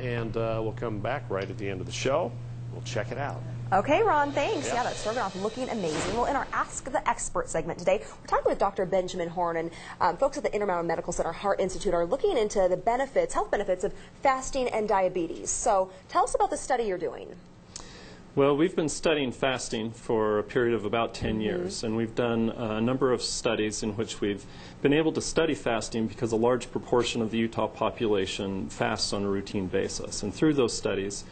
And uh, we'll come back right at the end of the show. We'll check it out. Okay, Ron, thanks. Yeah. Yeah, that started off looking amazing. Well, in our Ask the Expert segment today, we're talking with Dr. Benjamin Horne, and um, folks at the Intermountain Medical Center Heart Institute are looking into the benefits, health benefits of fasting and diabetes. So tell us about the study you're doing. Well, we've been studying fasting for a period of about 10 years, and we've done a number of studies in which we've been able to study fasting because a large proportion of the Utah population fasts on a routine basis. And through those studies,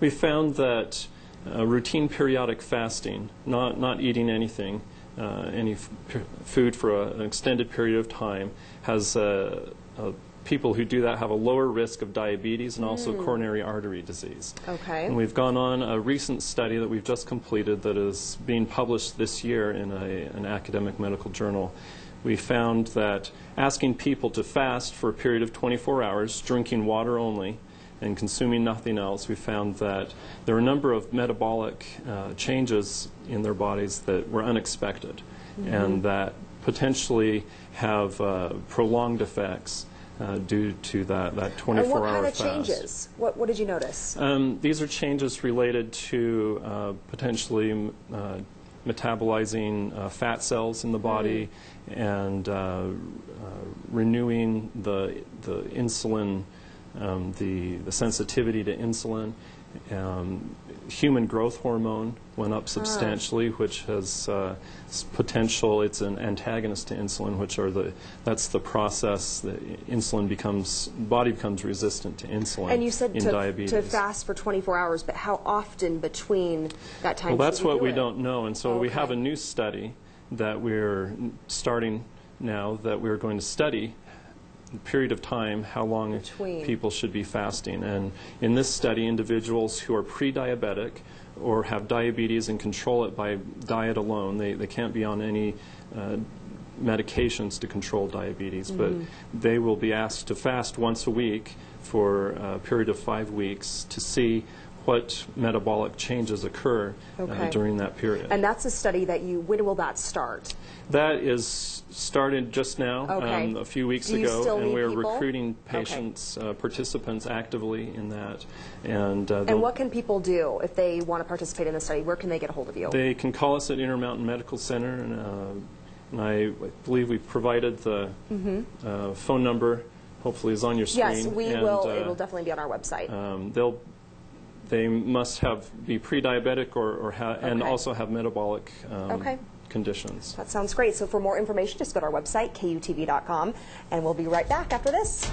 we found that uh, routine periodic fasting, not, not eating anything, uh, any food for a, an extended period of time, has uh, uh, people who do that have a lower risk of diabetes and also coronary artery disease. Okay. And we've gone on a recent study that we've just completed that is being published this year in a, an academic medical journal. We found that asking people to fast for a period of 24 hours, drinking water only, and consuming nothing else, we found that there were a number of metabolic uh, changes in their bodies that were unexpected and that potentially have uh, prolonged effects uh, due to that, that 24 hour and what kind of fast. changes? What, what did you notice? Um, these are changes related to uh, potentially uh, metabolizing uh, fat cells in the body and uh, uh, renewing the, the insulin, um, the, the sensitivity to insulin. Um, human growth hormone went up substantially, which has uh, potential. It's an antagonist to insulin, which are the that's the process that insulin becomes body becomes resistant to insulin And you said in to, diabetes. to fast for 24 hours, but how often between that time? Well, that's what do we it? don't know, and so we have a new study that we're starting now that we're going to study period of time how long Between. people should be fasting. And in this study, individuals who are pre-diabetic or have diabetes and control it by diet alone, they, they can't be on any uh, medications to control diabetes, but Mm-hmm. they will be asked to fast once a week for a period of five weeks to see what metabolic changes occur uh, during that period. And that's a study that you. When will that start? that is started just now, Okay. um, a few weeks ago, and we're people? recruiting Okay. patients, uh, participants actively in that. And, uh, And what can people do if they want to participate in the study? Where can they get a hold of you? They can call us at Intermountain Medical Center, and, uh, and I believe we've provided the uh, phone number. Hopefully, is on your screen. Yes, we and, will. uh, it will definitely be on our website. um, they'll they must have be pre-diabetic or, or ha- and also have metabolic um, Okay. conditions. that sounds great. So for more information, just go to our website, kutv.com, and we'll be right back after this.